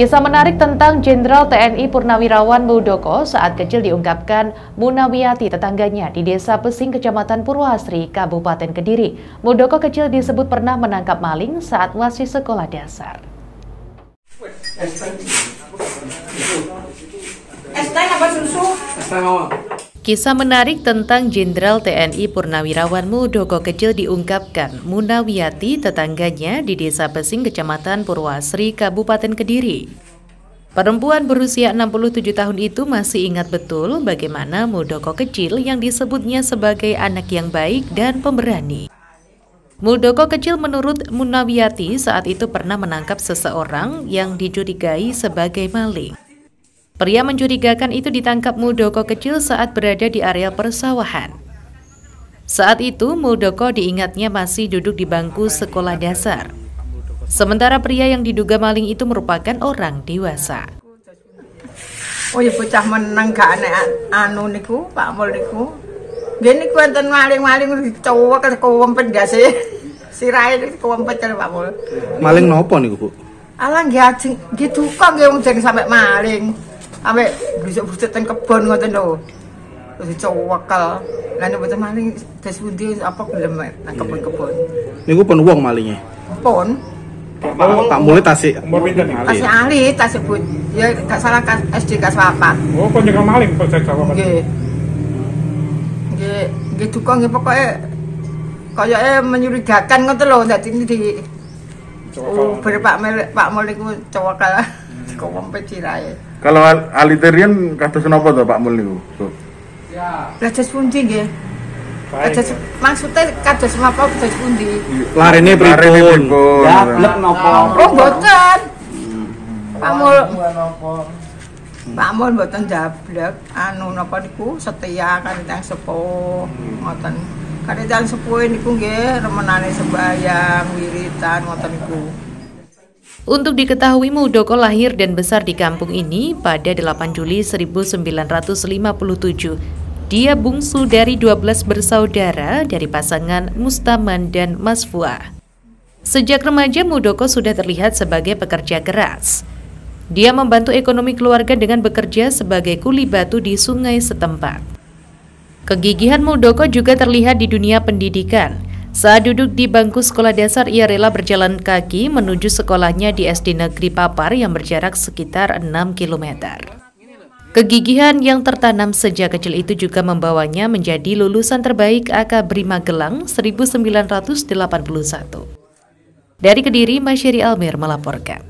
Kisah menarik tentang Jenderal TNI Purnawirawan Muldoko saat kecil diungkapkan Munawiyati tetangganya di Desa Pesing, Kecamatan Purwasri, Kabupaten Kediri. Muldoko kecil disebut pernah menangkap maling saat masih sekolah dasar. Es teh apa susu? Kisah menarik tentang Jenderal TNI Purnawirawan Muldoko kecil diungkapkan Munawiyati tetangganya di Desa Pesing, Kecamatan Purwasri, Kabupaten Kediri. Perempuan berusia 67 tahun itu masih ingat betul bagaimana Muldoko kecil yang disebutnya sebagai anak yang baik dan pemberani. Muldoko kecil menurut Munawiyati saat itu pernah menangkap seseorang yang dicurigai sebagai maling. Pria mencurigakan itu ditangkap Muldoko kecil saat berada di area persawahan. Saat itu, Muldoko diingatnya masih duduk di bangku sekolah dasar. Sementara pria yang diduga maling itu merupakan orang dewasa. Oh ya bocah meneng gak aneh anu niku, Pak Mul niku. Gini ku enten maling-maling dicowok ke kewempet gak sih? Sirahe kewempet kan Pak Mul. Maling nopo niku, Bu? Alah nggih gitu kok nggih wong jeneng sampe maling. Ambek busuk-busuk teng kebon ngoten lho. Terus dicowekel. Lah nek boten maling des pundi apa gelem nang kebon-kebon. Niku pun wong malingnya. Pon Pak, Mulit tasik. Kasih ahli tas sebut. Ya gak salah kas SD kas papat. Oh, kok nyekel maling kok saya jawab. Nggih. Nggih, nggih duka nggih pokoke kayake menyurigakan ngoten lho dadi di Oh, ber Pak Mel Pak Mul niku cowekel. Kok wempet sirahe. Kalau al- aliterian kados napa to Pak Mul niku? Bu? Lah jas pundi nggih? Kados maksudnya kados apa kados pundi? Larene pripun? pripun? Gablek nopo? Oh, mboten. Pak Mul Pak Mul mboten jablek anu napa niku setia kan tang sepuh ngoten. Kadang sepuh niku nggih remenane sembayang, wiritan ngoten niku. Untuk diketahui Muldoko lahir dan besar di kampung ini pada 8 Juli 1957. Dia bungsu dari 12 bersaudara dari pasangan Mustaman dan Mas Fuah. Sejak remaja Muldoko sudah terlihat sebagai pekerja keras. Dia membantu ekonomi keluarga dengan bekerja sebagai kuli batu di sungai setempat. Kegigihan Muldoko juga terlihat di dunia pendidikan. Saat duduk di bangku sekolah dasar, ia rela berjalan kaki menuju sekolahnya di SD Negeri Papar yang berjarak sekitar 6 km. Kegigihan yang tertanam sejak kecil itu juga membawanya menjadi lulusan terbaik Akabri Magelang 1981. Dari Kediri, Masyari Almir melaporkan.